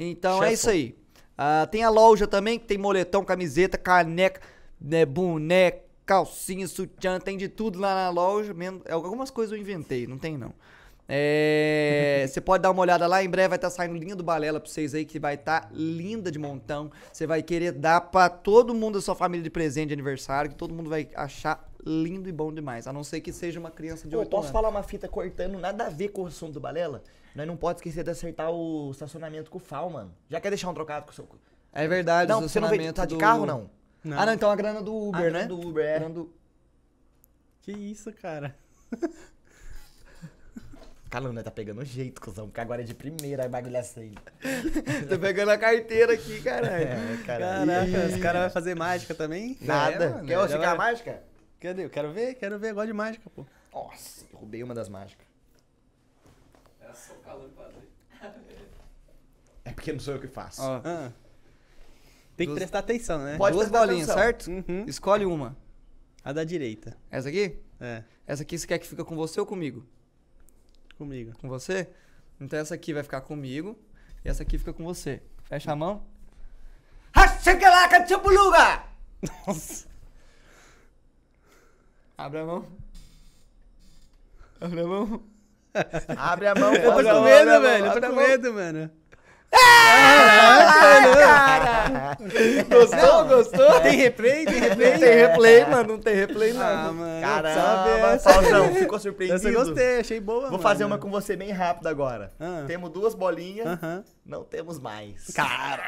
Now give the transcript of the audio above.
Então é isso aí. Ah, tem a loja também, que tem moletom, camiseta, caneca, né, boneca, calcinha, sutiã, tem de tudo lá na loja. menos- Algumas coisas eu inventei, não tem não. É, Você pode dar uma olhada lá, em breve vai estar saindo linha do Balela pra vocês aí, que vai estar linda de montão. Você vai querer dar pra todo mundo da sua família de presente de aniversário, que todo mundo vai achar lindo e bom demais. A não ser que seja uma criança de Pô, 8 posso anos. falar uma fita cortando nada a ver com o assunto do Balela? Nós não pode esquecer de acertar o estacionamento com o FAO, mano. Já quer deixar um trocado com o seu... É verdade, Não, o você não veio... estacionamento Tá de do- carro, não? Não. Ah, não, então a grana do Uber, Ah, né? do Uber, é. Grana do- Que isso, cara? Caramba, nós tá pegando jeito, cuzão, porque agora é de primeira, aí bagulho é assim. Tô pegando a carteira aqui, caralho. É, cara. Caraca, os caras vão fazer mágica também? Nada. É, mano, Quer vai- a mágica? Cadê? Eu quero ver, quero ver, gosto de mágica, pô. Nossa, roubei uma das mágicas. É porque não sou eu que faço. Ó, Ah. Tem que Duas- prestar atenção, né? Pode duas bolinhas, atenção. certo? Uhum. Escolhe uma. A da direita. Essa aqui? É, Essa aqui você quer que fica com você ou comigo? Comigo. Com você? Então essa aqui vai ficar comigo e essa aqui fica com você. Fecha a mão. Nossa. Abre a mão. Abre a mão. Abre a mão, Eu tô com medo, velho. Eu tô com medo, mano. Gostou? Tem replay? Tem replay? Não tem replay, mano. Não tem replay, não. Ah, mano. Caramba, essa? Pauzão, ficou surpreendido? Eu gostei, achei boa, Vou mano. fazer uma com você bem rápido agora. Ah. Temos duas bolinhas, Aham. não temos mais. Cara.